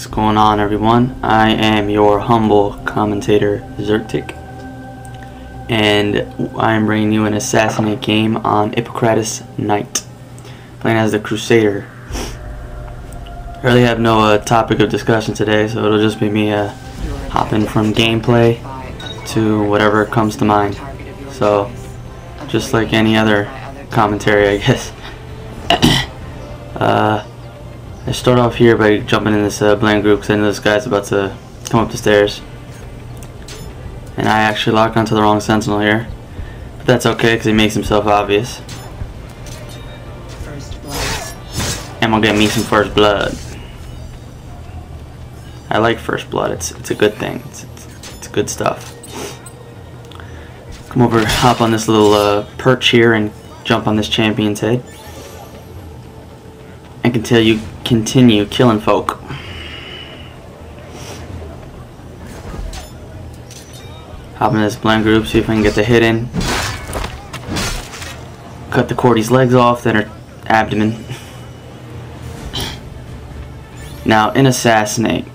What's going on, everyone? I am your humble commentator, Zertic, and I am bringing you an Assassinate game on Ippokratous Night, playing as the Crusader. I really have no uh, topic of discussion today, so it'll just be me uh, hopping from gameplay to whatever comes to mind. So, just like any other commentary, I guess. uh, I start off here by jumping in this uh, blend group because I know this guy's about to come up the stairs. And I actually lock onto the wrong sentinel here. But that's okay because he makes himself obvious. And we'll get me some first blood. I like first blood. It's it's a good thing. It's, it's, it's good stuff. Come over, hop on this little uh, perch here and jump on this champion's head. Can tell you continue killing folk. Hop in this blend group, see if I can get the hit in. Cut the Cordy's legs off, then her abdomen. Now, in Assassinate,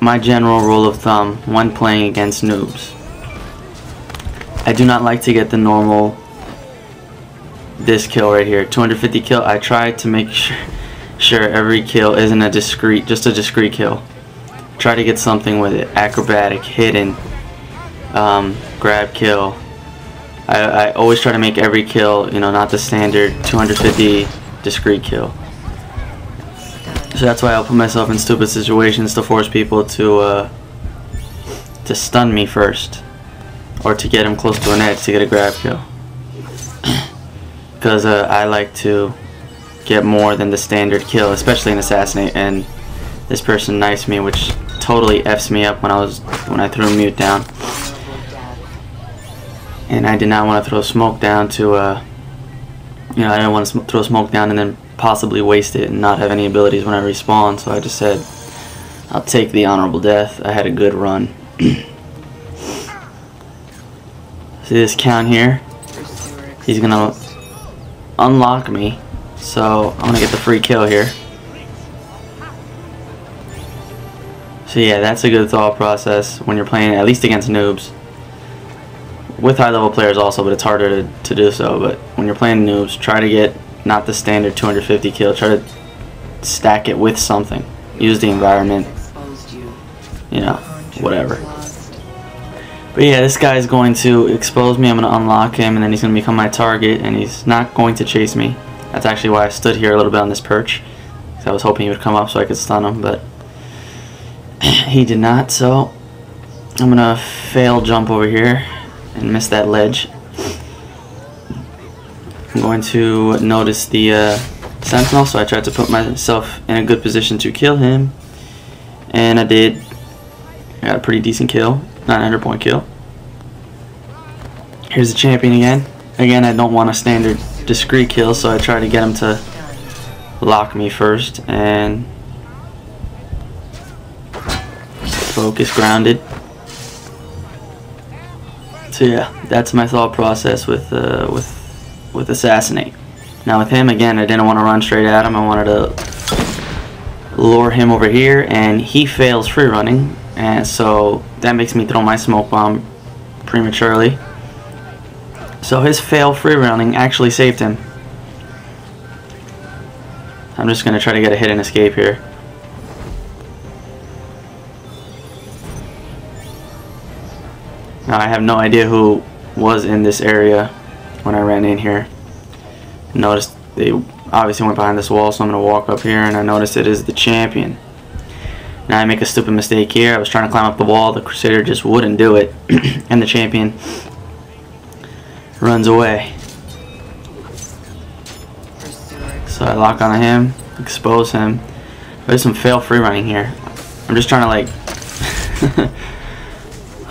my general rule of thumb when playing against noobs, I do not like to get the normal this kill right here, 250 kill. I try to make sure sure every kill isn't a discreet, just a discreet kill. Try to get something with it. Acrobatic, hidden, um, grab kill. I, I always try to make every kill, you know, not the standard 250 discreet kill. So that's why I'll put myself in stupid situations to force people to uh, to stun me first, or to get them close to an edge to get a grab kill. Because uh, I like to get more than the standard kill, especially in Assassinate, and this person knifes me, which totally f's me up when I was when I threw mute down. And I did not want to throw smoke down to, uh, you know, I didn't want to sm throw smoke down and then possibly waste it and not have any abilities when I respawn, so I just said, I'll take the honorable death. I had a good run. See this count here? He's gonna unlock me so I'm gonna get the free kill here. So yeah, that's a good thought process when you're playing, at least against noobs. With high level players also, but it's harder to, to do so. But when you're playing noobs, try to get not the standard 250 kill. Try to stack it with something. Use the environment. You know, whatever. But yeah, this guy's going to expose me. I'm going to unlock him, and then he's going to become my target, and he's not going to chase me. That's actually why I stood here a little bit on this perch. I was hoping he would come up so I could stun him, but he did not, so I'm going to fail jump over here and miss that ledge. I'm going to notice the uh, sentinel, so I tried to put myself in a good position to kill him. And I did. I got a pretty decent kill, 900 point kill. Here's the champion again. Again, I don't want a standard discreet kill, so I try to get him to lock me first and focus grounded. So yeah, that's my thought process with uh, with with assassinate. Now with him again, I didn't want to run straight at him. I wanted to lure him over here, and he fails free running, and so that makes me throw my smoke bomb prematurely. So his fail free running actually saved him. I'm just going to try to get a hit and escape here. Now I have no idea who was in this area when I ran in here. Notice they obviously went behind this wall so I'm going to walk up here and I notice it is the champion. Now I make a stupid mistake here. I was trying to climb up the wall. The Crusader just wouldn't do it. and the champion runs away. So I lock on to him, expose him. There's some fail free running here. I'm just trying to like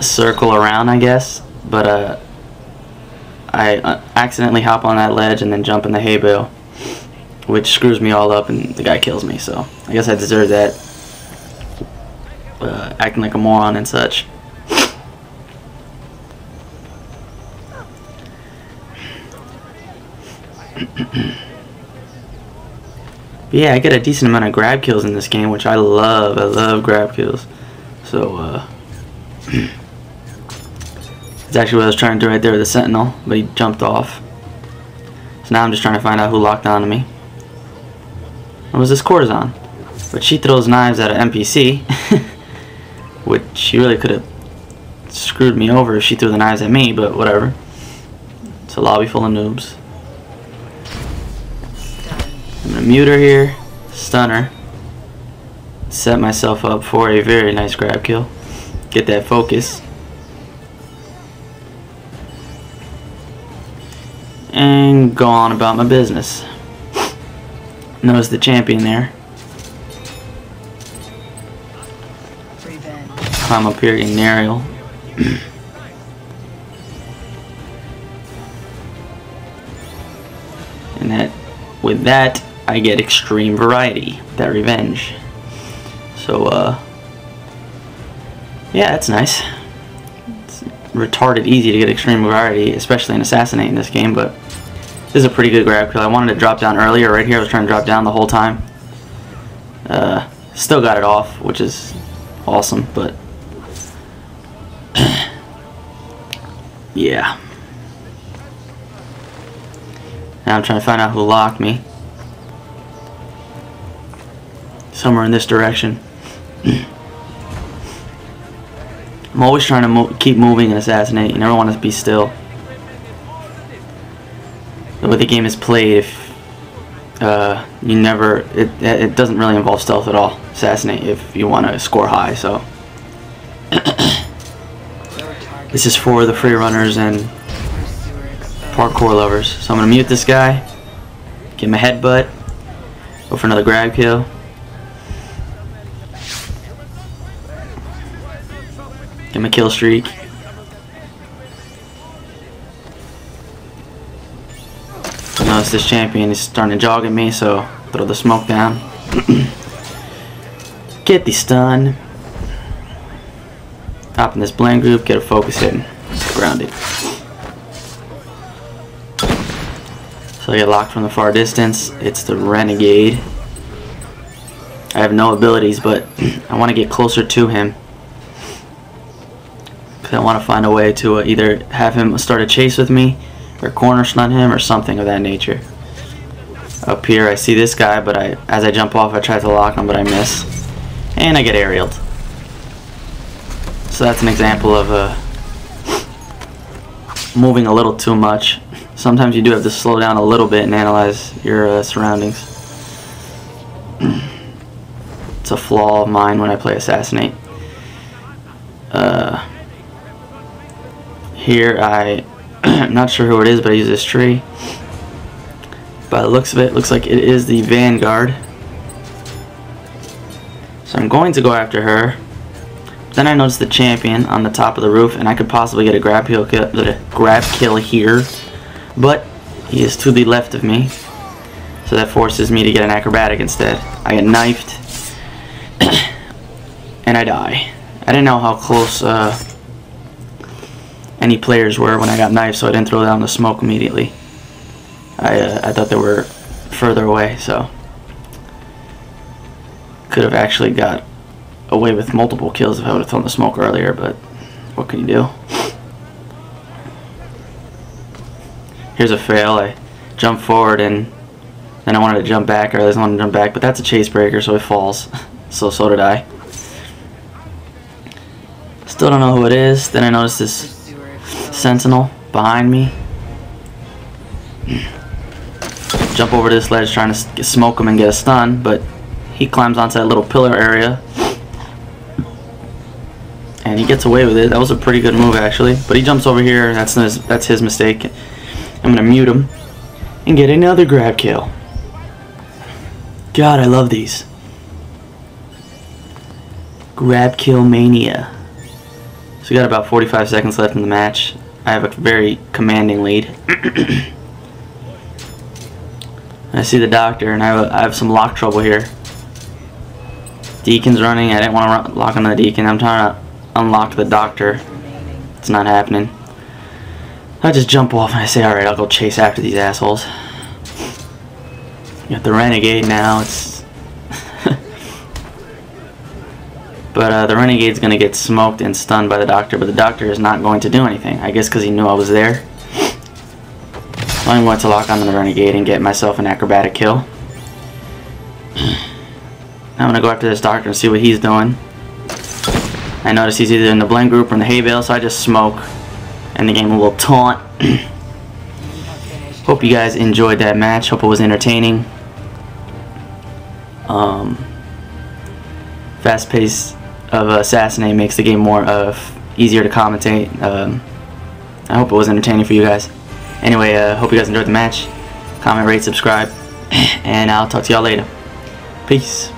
circle around, I guess. But uh, I uh, accidentally hop on that ledge and then jump in the hay bale, which screws me all up and the guy kills me. So I guess I deserve that. Uh, acting like a moron and such. Yeah, I get a decent amount of grab kills in this game, which I love. I love grab kills. So, uh... it's actually what I was trying to do right there with the Sentinel, but he jumped off. So now I'm just trying to find out who locked onto me. It was this Courtesan. But she throws knives at an NPC, which she really could have screwed me over if she threw the knives at me, but whatever. It's a lobby full of noobs. I'm gonna mute her here, stunner, set myself up for a very nice grab kill. Get that focus. And go on about my business. Notice the champion there. Climb up here in aerial. and that with that I get extreme variety, that revenge. So uh yeah, that's nice. It's retarded easy to get extreme variety, especially in Assassinate in this game, but this is a pretty good grab because I wanted to drop down earlier right here. I was trying to drop down the whole time. Uh, still got it off, which is awesome, but yeah. Now I'm trying to find out who locked me. Somewhere in this direction. I'm always trying to mo keep moving and assassinate. You never want to be still. The way the game is played, if uh, you never, it, it doesn't really involve stealth at all. Assassinate if you want to score high. So this is for the free runners and parkour lovers. So I'm gonna mute this guy, give him a headbutt, go for another grab kill. Him a kill streak. Notice this champion is starting to jog at me, so throw the smoke down. Get the stun. Hop in this blend group, get a focus hit, grounded. So I get locked from the far distance. It's the Renegade. I have no abilities, but I want to get closer to him. I want to find a way to uh, either have him start a chase with me or corner stun him or something of that nature. Up here I see this guy but I as I jump off I try to lock him but I miss. And I get aerialed. So that's an example of uh, moving a little too much. Sometimes you do have to slow down a little bit and analyze your uh, surroundings. it's a flaw of mine when I play Assassinate. Uh, here I, am not sure who it is, but I use this tree. By the looks of it, looks like it is the Vanguard. So I'm going to go after her. Then I notice the champion on the top of the roof, and I could possibly get a grab kill, grab kill here. But he is to the left of me. So that forces me to get an acrobatic instead. I get knifed. and I die. I didn't know how close uh, any players were when I got knifed, so I didn't throw down the smoke immediately. I, uh, I thought they were further away, so could have actually got away with multiple kills if I would have thrown the smoke earlier, but what can you do? Here's a fail. I jump forward and then I wanted to jump back, or I wanted to jump back, but that's a chase breaker, so it falls. so so did I. Still don't know who it is. Then I noticed this sentinel behind me. Jump over this ledge trying to smoke him and get a stun, but he climbs onto that little pillar area. And he gets away with it. That was a pretty good move actually. But he jumps over here. That's his, that's his mistake. I'm going to mute him and get another grab kill. God, I love these. Grab kill mania. So we got about 45 seconds left in the match. I have a very commanding lead. I see the doctor, and I have, have some lock trouble here. Deacon's running. I didn't want to lock on the Deacon. I'm trying to unlock the doctor. It's not happening. I just jump off and I say, alright, I'll go chase after these assholes. got the Renegade now. It's but uh, the Renegade's gonna get smoked and stunned by the Doctor, but the Doctor is not going to do anything. I guess because he knew I was there. I'm going to lock on the Renegade and get myself an acrobatic kill. I'm gonna go after this Doctor and see what he's doing. I notice he's either in the blend group or in the hay bale, so I just smoke. And the game a little taunt. Hope you guys enjoyed that match. Hope it was entertaining. Um, fast pace of Assassinate makes the game more of easier to commentate. Um, I hope it was entertaining for you guys. Anyway, uh, hope you guys enjoyed the match. Comment, rate, subscribe, and I'll talk to y'all later. Peace.